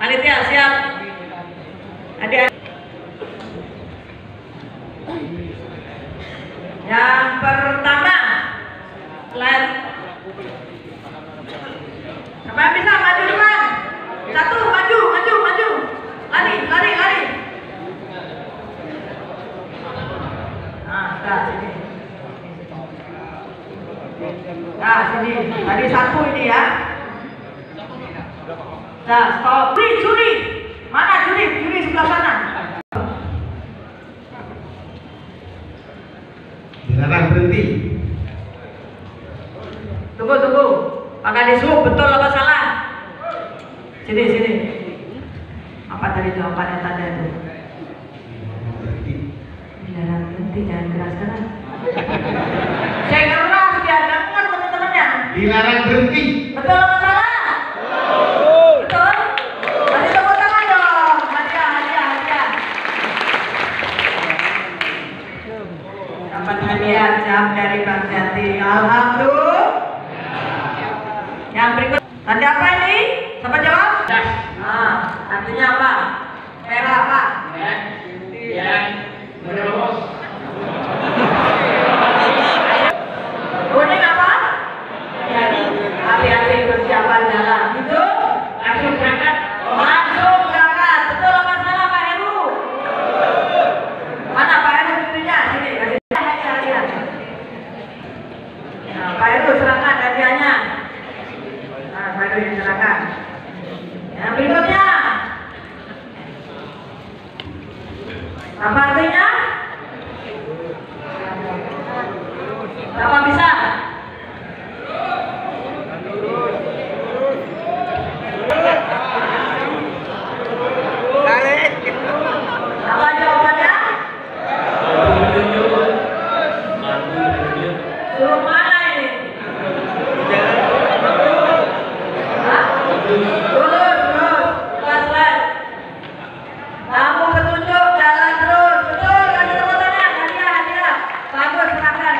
Panitia siap. Adik. Yang pertama, slide. Yang bisa maju depan? Satu, maju, maju, maju. Lari, lari, lari. Nah, dah sini. Nah, sini. Tadi satu ini ya. Nah, stop. Juri, juri. Mana juri? Juri sebelah sana. Dilarang berhenti. Tunggu, tunggu. Pak Kadisub, betul apa salah? Sini, sini. Apa tadi jawabannya tadi itu? Berhenti. Dilarang berhenti, jangan keras-keras. Saya keras, biar dengar teman-temannya. Dilarang berhenti. Betul apa salah? Betul. Kasih tepuk tangan dong. Hadiah, hadiah, hadiah. Dapat hadiah jam dari Bang Jati. Alhamdulillah. Yang berikut. Tanda apa ini? Siapa jawab? Nah, artinya apa? Merah apa? Kuning apa? Hati-hati persiapan jalan. Itu? Langsung berangkat. Langsung berangkat. Betul apa salah Pak Heru? Mana Pak Heru dirinya? Sini. kasih hadiah. Heru serahkan hadiahnya. Nah, Pak Heru yang berikutnya. Apa artinya? Apa bisa? Apa jawabannya? Suruh mana ini? Hah? Lurus, lurus. Kelas lab. Kamu petunjuk jalan terus. Betul, kasih tepuk tangan. Hadiah, hadiah. Bagus, serahkan hadiah. Alhamdulillah, hadiah. Bandara. Sabar, pas sampah, pas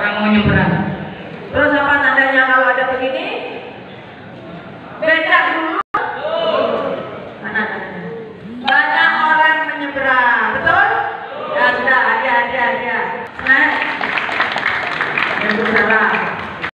orang mau nyebrang.